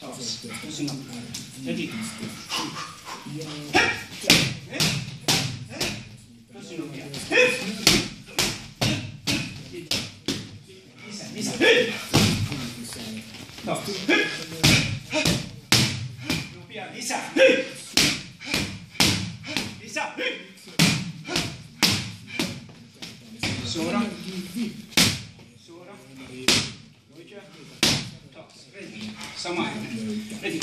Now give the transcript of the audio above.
taas, singa, heti, tosi taas, ready, sama hetki, ready,